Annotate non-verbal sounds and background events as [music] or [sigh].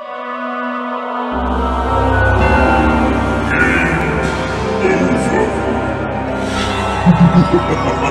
Game over. [laughs]